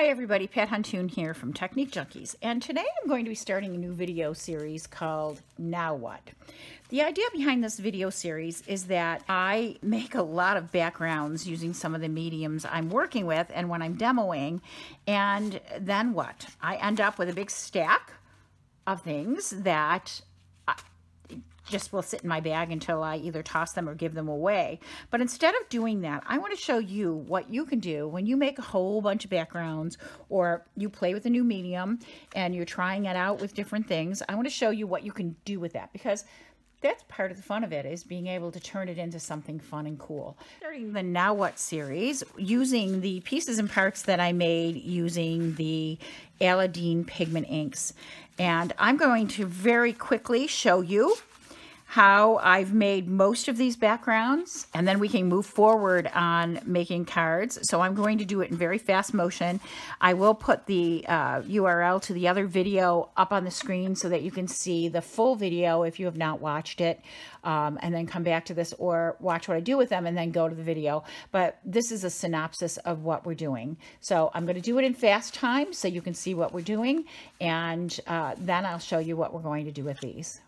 Hi everybody, Pat Huntoon here from Technique Junkies, and today I'm going to be starting a new video series called Now What? The idea behind this video series is that I make a lot of backgrounds using some of the mediums I'm working with and when I'm demoing, and then what? I end up with a big stack of things that just will sit in my bag until I either toss them or give them away. But instead of doing that, I want to show you what you can do when you make a whole bunch of backgrounds or you play with a new medium and you're trying it out with different things. I want to show you what you can do with that because that's part of the fun of it is being able to turn it into something fun and cool. Starting the Now What series using the pieces and parts that I made using the Aladine pigment inks. And I'm going to very quickly show you how I've made most of these backgrounds and then we can move forward on making cards. So I'm going to do it in very fast motion. I will put the uh, URL to the other video up on the screen so that you can see the full video if you have not watched it um, and then come back to this or watch what I do with them and then go to the video. But this is a synopsis of what we're doing. So I'm going to do it in fast time so you can see what we're doing and uh, then I'll show you what we're going to do with these.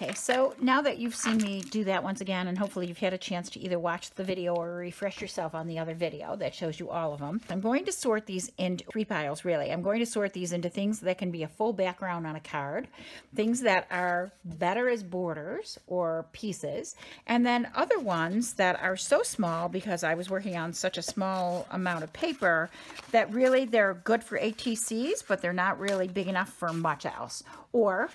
Okay, so now that you've seen me do that once again, and hopefully you've had a chance to either watch the video or refresh yourself on the other video that shows you all of them, I'm going to sort these into three piles, really. I'm going to sort these into things that can be a full background on a card, things that are better as borders or pieces, and then other ones that are so small because I was working on such a small amount of paper that really they're good for ATCs, but they're not really big enough for much else. Or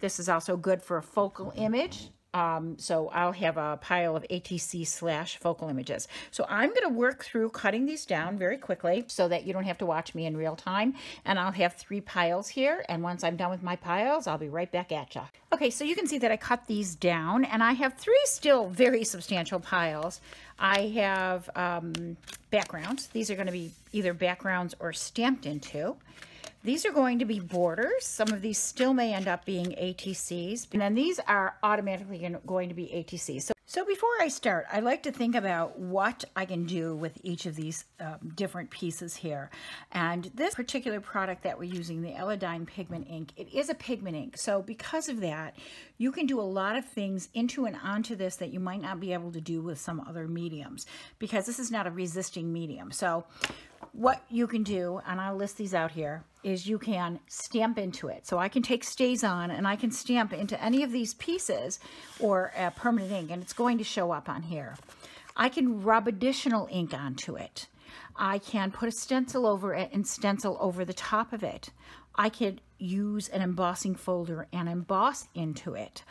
this is also good for a focal image. Um, so I'll have a pile of ATC slash focal images. So I'm going to work through cutting these down very quickly so that you don't have to watch me in real time. And I'll have three piles here. And once I'm done with my piles, I'll be right back at you. Okay, so you can see that I cut these down and I have three still very substantial piles. I have um, backgrounds. These are going to be either backgrounds or stamped into. These are going to be borders. Some of these still may end up being ATCs. And then these are automatically going to be ATCs. So, so before I start, I like to think about what I can do with each of these um, different pieces here. And this particular product that we're using, the Aladine Pigment Ink, it is a pigment ink. So because of that, you can do a lot of things into and onto this that you might not be able to do with some other mediums because this is not a resisting medium. So what you can do, and I'll list these out here, is you can stamp into it. So I can take StazOn and I can stamp into any of these pieces or a permanent ink, and it's going to show up on here. I can rub additional ink onto it. I can put a stencil over it and stencil over the top of it. I could use an embossing folder and emboss into it.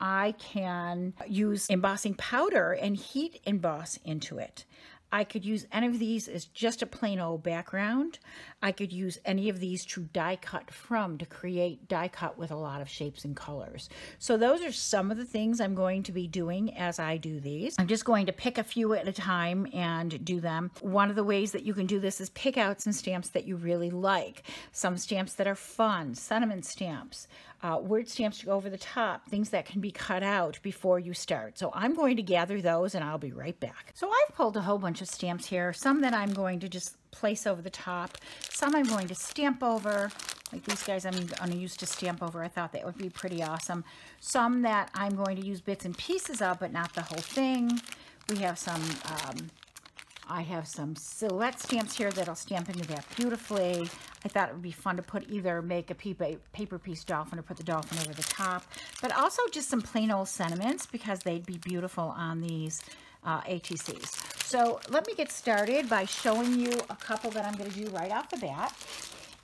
I can use embossing powder and heat emboss into it. I could use any of these as just a plain old background. I could use any of these to die cut from to create die cut with a lot of shapes and colors. So those are some of the things I'm going to be doing as I do these. I'm just going to pick a few at a time and do them. One of the ways that you can do this is pick out some stamps that you really like. Some stamps that are fun, sentiment stamps, uh, word stamps to go over the top, things that can be cut out before you start. So I'm going to gather those and I'll be right back. So I've pulled a whole bunch of stamps here, some that I'm going to just place over the top, some I'm going to stamp over, like these guys I'm going to use to stamp over. I thought that would be pretty awesome. Some that I'm going to use bits and pieces of, but not the whole thing. We have some um, I have some silhouette stamps here that'll stamp into that beautifully. I thought it would be fun to put either make a paper piece dolphin or put the dolphin over the top, but also just some plain old sentiments because they'd be beautiful on these uh, ATCs. So let me get started by showing you a couple that I'm going to do right off the bat.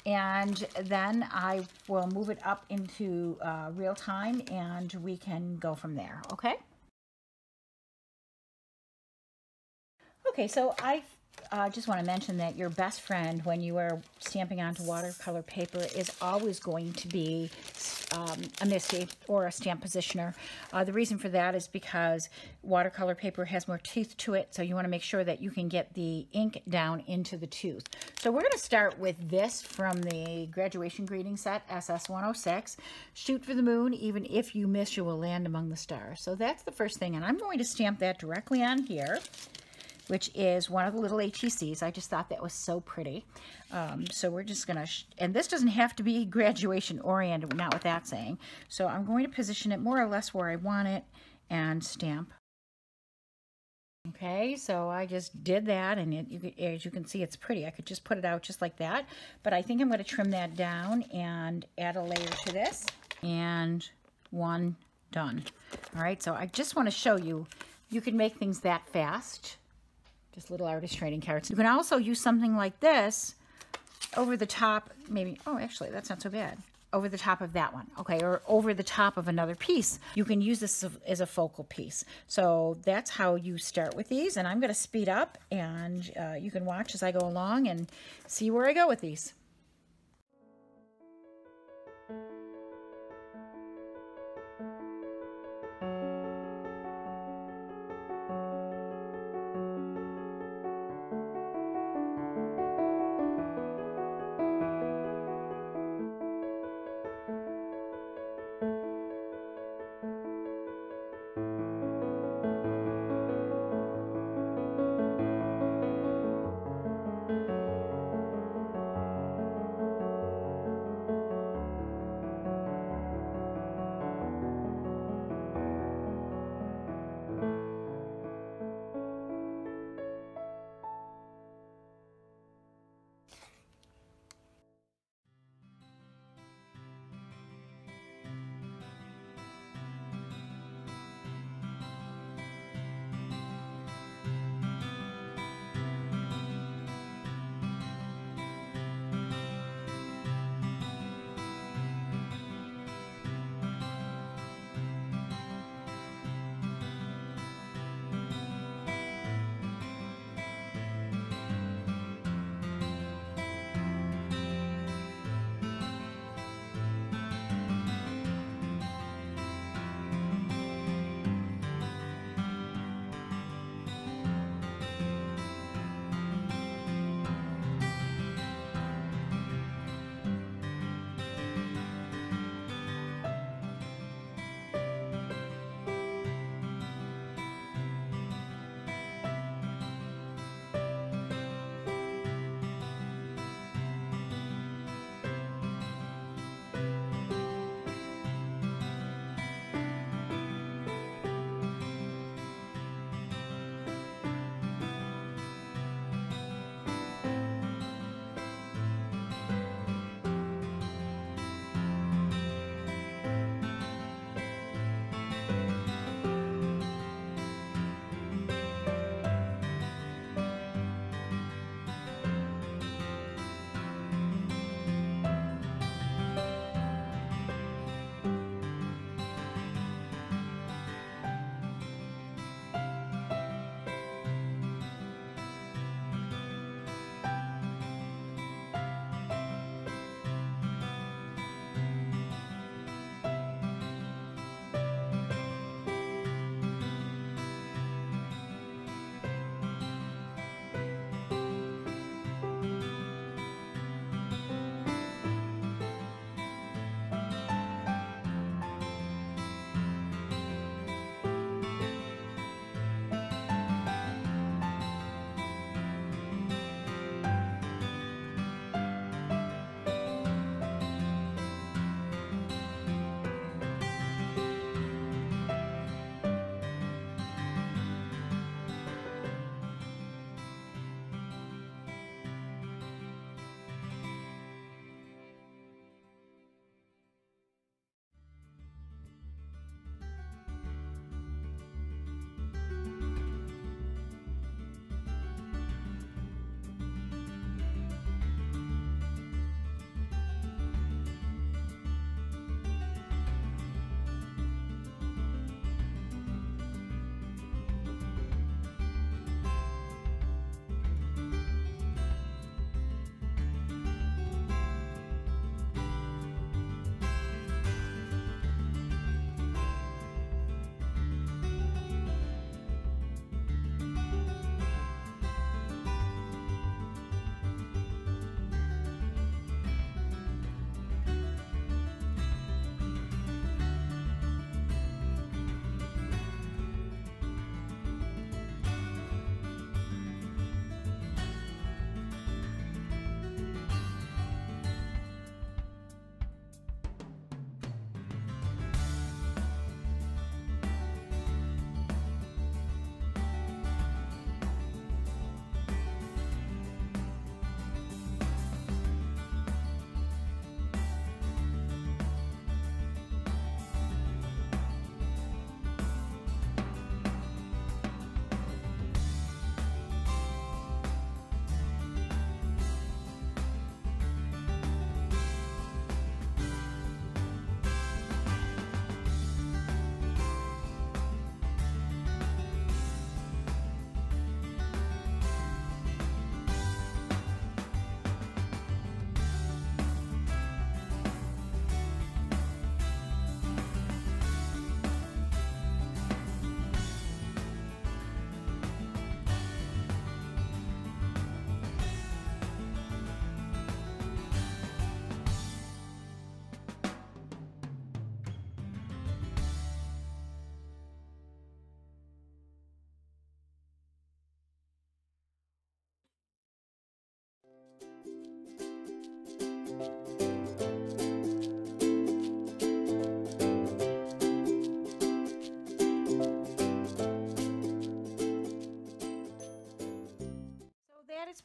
And then I will move it up into uh, real time and we can go from there, okay? Okay, so I I just want to mention that your best friend when you are stamping onto watercolor paper is always going to be um, a MISTI or a stamp positioner. Uh, the reason for that is because watercolor paper has more teeth to it, so you want to make sure that you can get the ink down into the tooth. So we're going to start with this from the graduation greeting set, SS106. Shoot for the moon, even if you miss, you will land among the stars. So that's the first thing, and I'm going to stamp that directly on here which is one of the little HECs. I just thought that was so pretty. Um, so we're just going to, and this doesn't have to be graduation oriented, not with that saying. So I'm going to position it more or less where I want it and stamp. Okay, so I just did that, and it, you, as you can see, it's pretty. I could just put it out just like that, but I think I'm going to trim that down and add a layer to this, and one done. All right, so I just want to show you, you can make things that fast just little artist training cards. You can also use something like this over the top, maybe, oh, actually, that's not so bad. Over the top of that one, okay, or over the top of another piece. You can use this as a focal piece. So that's how you start with these, and I'm going to speed up, and uh, you can watch as I go along and see where I go with these.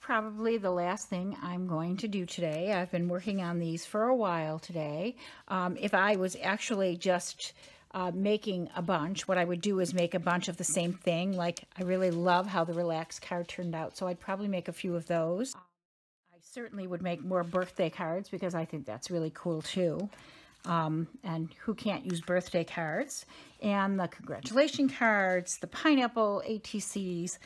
Probably the last thing I'm going to do today. I've been working on these for a while today. Um, if I was actually just uh, making a bunch, what I would do is make a bunch of the same thing. Like I really love how the relaxed card turned out, so I'd probably make a few of those. I certainly would make more birthday cards because I think that's really cool too. Um, and who can't use birthday cards? And the congratulation cards, the pineapple ATCs,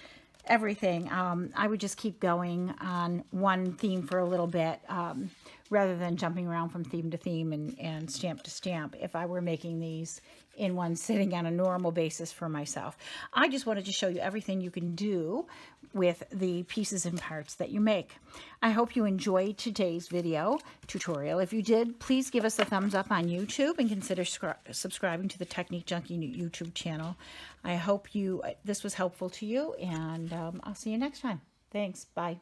everything. Um, I would just keep going on one theme for a little bit um, rather than jumping around from theme to theme and, and stamp to stamp if I were making these in one sitting on a normal basis for myself. I just wanted to show you everything you can do with the pieces and parts that you make. I hope you enjoyed today's video tutorial. If you did, please give us a thumbs up on YouTube and consider subscribing to the Technique Junkie YouTube channel. I hope you this was helpful to you, and um, I'll see you next time. Thanks. Bye.